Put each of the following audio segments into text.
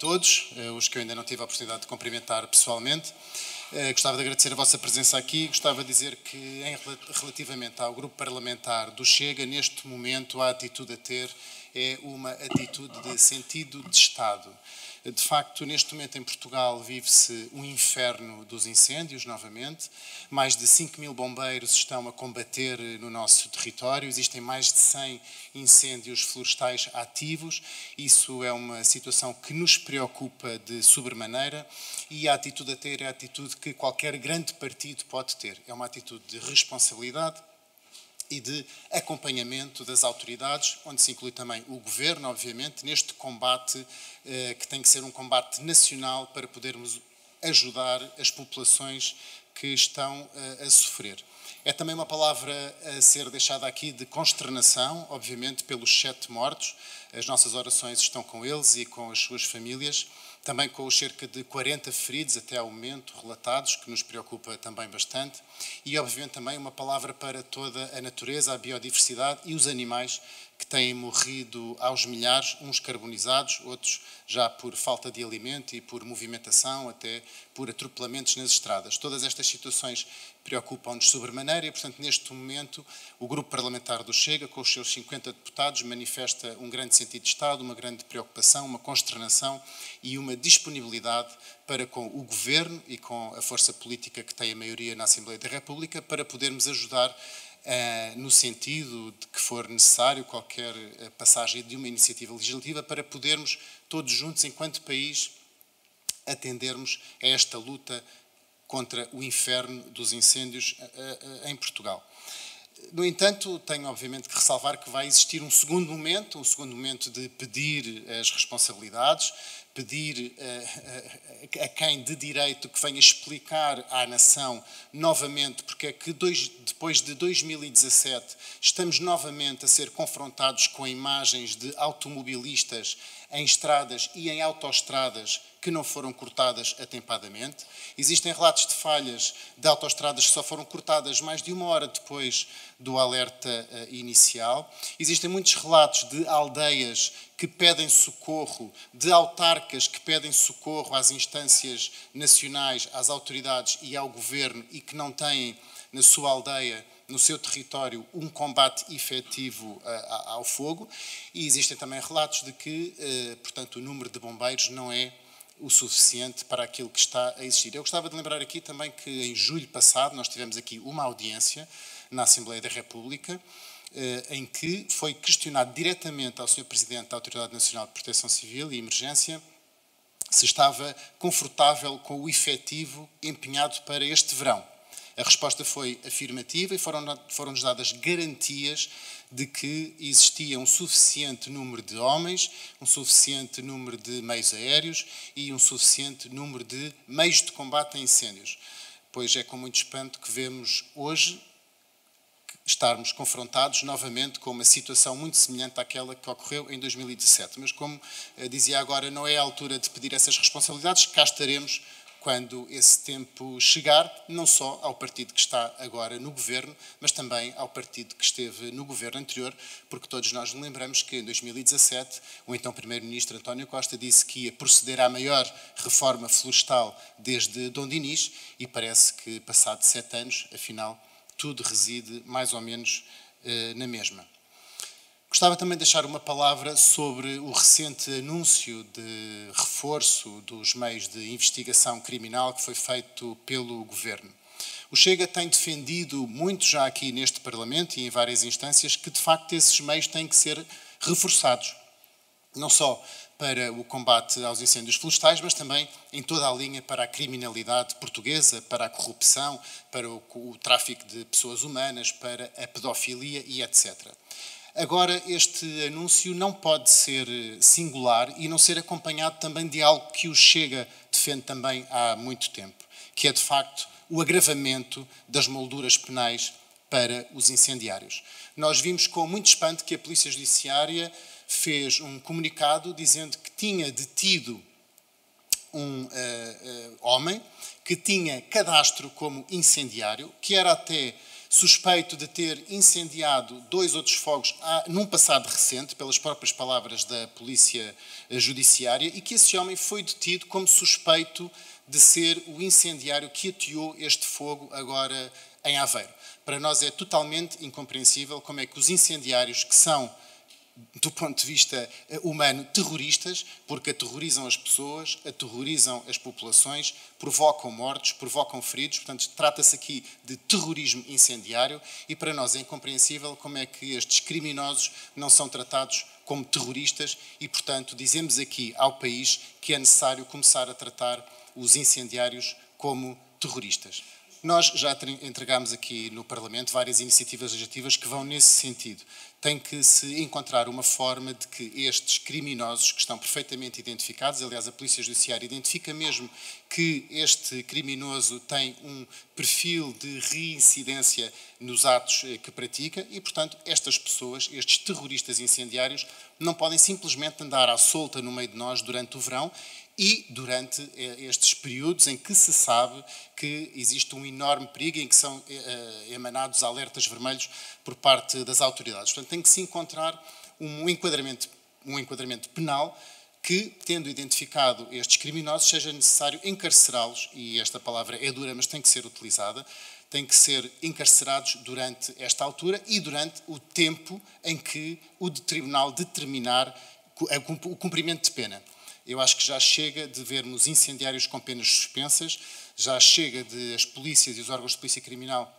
todos, eh, os que eu ainda não tive a oportunidade de cumprimentar pessoalmente. Eh, gostava de agradecer a vossa presença aqui. Gostava de dizer que, em, relativamente ao grupo parlamentar do Chega, neste momento a atitude a ter é uma atitude de sentido de Estado. De facto, neste momento em Portugal vive-se um inferno dos incêndios, novamente. Mais de 5 mil bombeiros estão a combater no nosso território. Existem mais de 100 incêndios florestais ativos. Isso é uma situação que nos preocupa de sobremaneira e a atitude a ter é a atitude que qualquer grande partido pode ter. É uma atitude de responsabilidade, e de acompanhamento das autoridades, onde se inclui também o governo, obviamente, neste combate eh, que tem que ser um combate nacional para podermos ajudar as populações que estão eh, a sofrer. É também uma palavra a ser deixada aqui de consternação, obviamente, pelos sete mortos. As nossas orações estão com eles e com as suas famílias também com os cerca de 40 feridos até ao momento relatados, que nos preocupa também bastante, e obviamente também uma palavra para toda a natureza, a biodiversidade e os animais que têm morrido aos milhares, uns carbonizados, outros já por falta de alimento e por movimentação, até por atropelamentos nas estradas. Todas estas situações preocupam-nos sobremaneira e, portanto, neste momento, o grupo parlamentar do Chega, com os seus 50 deputados, manifesta um grande sentido de Estado, uma grande preocupação, uma consternação e uma disponibilidade para com o governo e com a força política que tem a maioria na Assembleia da República para podermos ajudar no sentido de que for necessário qualquer uh, passagem de uma iniciativa legislativa para podermos, todos juntos, enquanto país, atendermos a esta luta contra o inferno dos incêndios uh, em Portugal. No entanto, tenho obviamente que ressalvar que vai existir um segundo momento, um segundo momento de pedir as responsabilidades, pedir a, a, a quem de direito que venha explicar à nação novamente porque é que dois, depois de 2017 estamos novamente a ser confrontados com imagens de automobilistas em estradas e em autoestradas que não foram cortadas atempadamente. Existem relatos de falhas de autoestradas que só foram cortadas mais de uma hora depois do alerta uh, inicial. Existem muitos relatos de aldeias que pedem socorro, de autarcas que pedem socorro às instâncias nacionais, às autoridades e ao governo e que não têm na sua aldeia no seu território um combate efetivo uh, ao fogo e existem também relatos de que, uh, portanto, o número de bombeiros não é o suficiente para aquilo que está a existir. Eu gostava de lembrar aqui também que em julho passado nós tivemos aqui uma audiência na Assembleia da República eh, em que foi questionado diretamente ao Sr. Presidente da Autoridade Nacional de Proteção Civil e Emergência se estava confortável com o efetivo empenhado para este verão. A resposta foi afirmativa e foram-nos foram dadas garantias de que existia um suficiente número de homens, um suficiente número de meios aéreos e um suficiente número de meios de combate a incêndios. Pois é com muito espanto que vemos hoje estarmos confrontados novamente com uma situação muito semelhante àquela que ocorreu em 2017. Mas, como eh, dizia agora, não é a altura de pedir essas responsabilidades, cá estaremos quando esse tempo chegar, não só ao partido que está agora no governo, mas também ao partido que esteve no governo anterior, porque todos nós nos lembramos que em 2017 o então primeiro-ministro António Costa disse que ia proceder à maior reforma florestal desde Dom Dinis e parece que passado sete anos, afinal, tudo reside mais ou menos eh, na mesma. Gostava também de deixar uma palavra sobre o recente anúncio de reforço dos meios de investigação criminal que foi feito pelo Governo. O Chega tem defendido muito já aqui neste Parlamento e em várias instâncias que, de facto, esses meios têm que ser reforçados. Não só para o combate aos incêndios florestais, mas também em toda a linha para a criminalidade portuguesa, para a corrupção, para o, o tráfico de pessoas humanas, para a pedofilia e etc. Agora, este anúncio não pode ser singular e não ser acompanhado também de algo que o Chega defende também há muito tempo, que é, de facto, o agravamento das molduras penais para os incendiários. Nós vimos com muito espanto que a Polícia Judiciária fez um comunicado dizendo que tinha detido um uh, uh, homem que tinha cadastro como incendiário, que era até suspeito de ter incendiado dois outros fogos num passado recente, pelas próprias palavras da Polícia Judiciária, e que esse homem foi detido como suspeito de ser o incendiário que ateou este fogo agora em Aveiro. Para nós é totalmente incompreensível como é que os incendiários que são do ponto de vista eh, humano, terroristas, porque aterrorizam as pessoas, aterrorizam as populações, provocam mortos, provocam feridos. Portanto, trata-se aqui de terrorismo incendiário e para nós é incompreensível como é que estes criminosos não são tratados como terroristas e, portanto, dizemos aqui ao país que é necessário começar a tratar os incendiários como terroristas. Nós já entregámos aqui no Parlamento várias iniciativas legislativas que vão nesse sentido. Tem que se encontrar uma forma de que estes criminosos, que estão perfeitamente identificados, aliás, a Polícia Judiciária identifica mesmo que este criminoso tem um perfil de reincidência nos atos eh, que pratica e, portanto, estas pessoas, estes terroristas incendiários, não podem simplesmente andar à solta no meio de nós durante o verão e durante eh, estes períodos em que se sabe que existe um enorme perigo em que são eh, eh, emanados alertas vermelhos por parte das autoridades. Portanto, tem que se encontrar um enquadramento, um enquadramento penal que, tendo identificado estes criminosos, seja necessário encarcerá-los, e esta palavra é dura, mas tem que ser utilizada, têm que ser encarcerados durante esta altura e durante o tempo em que o tribunal determinar o cumprimento de pena. Eu acho que já chega de vermos incendiários com penas suspensas, já chega de as polícias e os órgãos de polícia criminal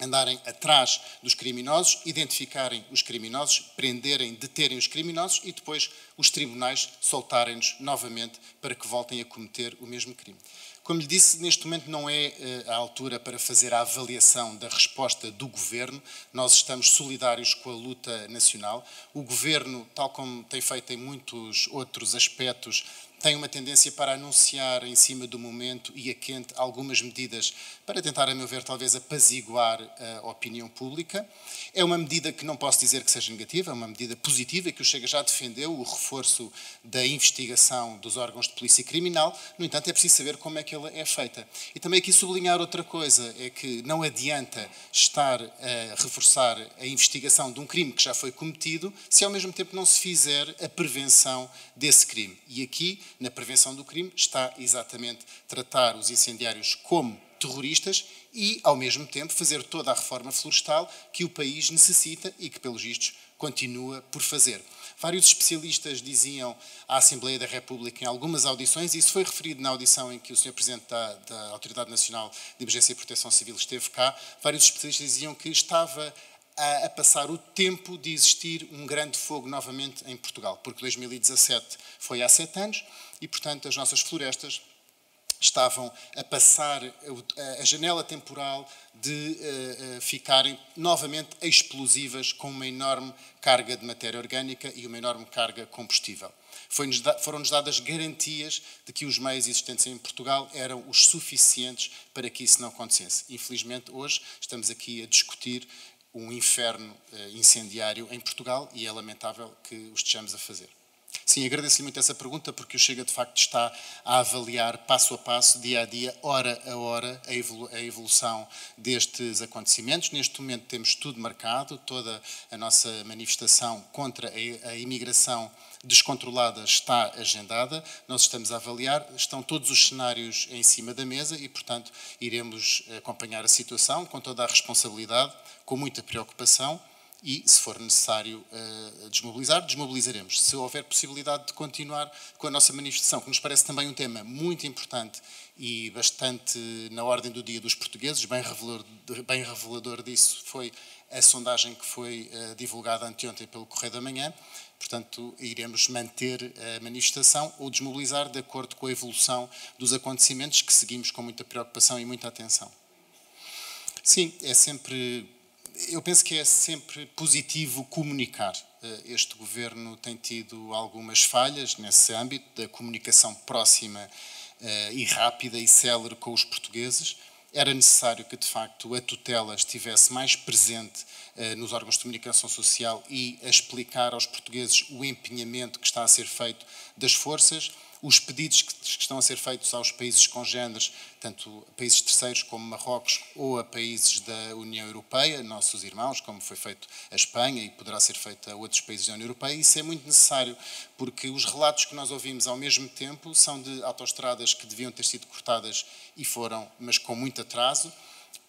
andarem atrás dos criminosos, identificarem os criminosos, prenderem, deterem os criminosos e depois os tribunais soltarem-nos novamente para que voltem a cometer o mesmo crime. Como lhe disse, neste momento não é eh, a altura para fazer a avaliação da resposta do governo. Nós estamos solidários com a luta nacional. O governo, tal como tem feito em muitos outros aspectos, tem uma tendência para anunciar em cima do momento e a quente algumas medidas para tentar, a meu ver, talvez apaziguar a opinião pública. É uma medida que não posso dizer que seja negativa, é uma medida positiva que o Chega já defendeu, o reforço da investigação dos órgãos de polícia criminal. No entanto, é preciso saber como é que ela é feita. E também aqui sublinhar outra coisa, é que não adianta estar a reforçar a investigação de um crime que já foi cometido se ao mesmo tempo não se fizer a prevenção desse crime. E aqui na prevenção do crime está exatamente tratar os incendiários como terroristas e, ao mesmo tempo, fazer toda a reforma florestal que o país necessita e que, pelos vistos, continua por fazer. Vários especialistas diziam à Assembleia da República em algumas audições, e isso foi referido na audição em que o Sr. Presidente da, da Autoridade Nacional de Emergência e Proteção Civil esteve cá, vários especialistas diziam que estava a, a, passar o tempo de existir um grande fogo novamente em Portugal, porque 2017 foi há sete anos e, portanto, as nossas florestas estavam a passar a janela temporal de uh, ficarem novamente explosivas com uma enorme carga de matéria orgânica e uma enorme carga combustível. Foram-nos dadas garantias de que os meios existentes em Portugal eram os suficientes para que isso não acontecesse. Infelizmente, hoje estamos aqui a discutir um inferno uh, incendiário em Portugal e é lamentável que o estejamos a fazer. Sim, agradeço-lhe muito essa pergunta, porque o Chega de facto está a avaliar passo a passo, dia a dia, hora a hora, a evolução destes acontecimentos. Neste momento temos tudo marcado, toda a nossa manifestação contra a imigração descontrolada está agendada, nós estamos a avaliar, estão todos os cenários em cima da mesa e, portanto, iremos acompanhar a situação com toda a responsabilidade, com muita preocupação e, se for necessário uh, desmobilizar, desmobilizaremos. Se houver possibilidade de continuar com a nossa manifestação, que nos parece também um tema muito importante e bastante na ordem do dia dos portugueses, bem revelador, bem revelador disso foi a sondagem que foi uh, divulgada anteontem pelo Correio da Manhã. Portanto, iremos manter a manifestação ou desmobilizar de acordo com a evolução dos acontecimentos que seguimos com muita preocupação e muita atenção. Sim, é sempre eu penso que é sempre positivo comunicar. Eh, este governo tem tido algumas falhas nesse âmbito da comunicação próxima eh, e rápida e célere com os portugueses. Era necessário que, de facto, a tutela estivesse mais presente eh, nos órgãos de comunicação social e a explicar aos portugueses o empenhamento que está a ser feito das forças os pedidos que, estão a ser feitos aos países congêneres, tanto a países terceiros como Marrocos ou a países da União Europeia, nossos irmãos, como foi feito a Espanha e poderá ser feito a outros países da União Europeia. Isso é muito necessário porque os relatos que nós ouvimos ao mesmo tempo são de autoestradas que deviam ter sido cortadas e foram, mas com muito atraso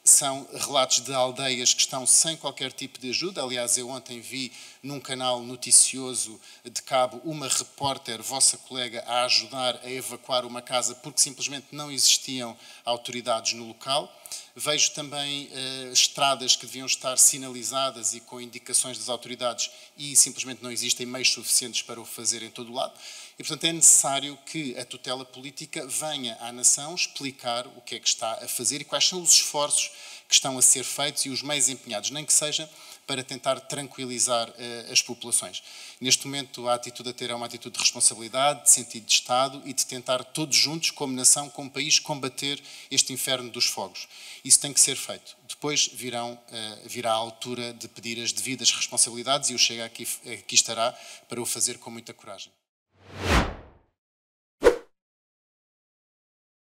são relatos de aldeias que estão sem qualquer tipo de ajuda. Aliás, eu ontem vi num canal noticioso de cabo uma repórter, vossa colega, a ajudar a evacuar uma casa porque simplesmente não existiam autoridades no local. Vejo também uh, estradas que deviam estar sinalizadas e com indicações das autoridades e simplesmente não existem meios suficientes para o fazer em todo o lado. E, portanto, é necessário que a tutela política venha à nação explicar o que é que está a fazer e quais são os esforços que estão a ser feitos e os meios empenhados, nem que seja para tentar tranquilizar uh, as populações. Neste momento, a atitude a ter é uma atitude de responsabilidade, de sentido de Estado e de tentar todos juntos, como nação, como país, combater este inferno dos fogos. Isso tem que ser feito. Depois virão, uh, virá a altura de pedir as devidas responsabilidades e o Chega aqui, aqui estará para o fazer com muita coragem.